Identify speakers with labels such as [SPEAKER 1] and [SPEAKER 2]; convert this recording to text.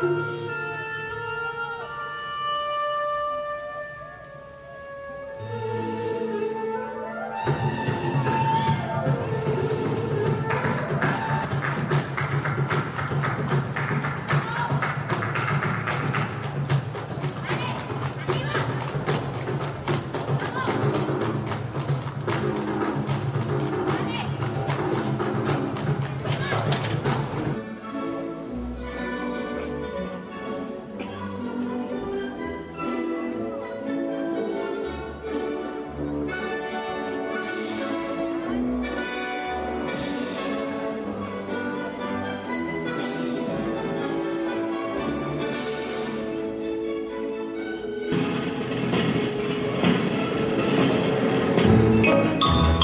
[SPEAKER 1] Thank you. Música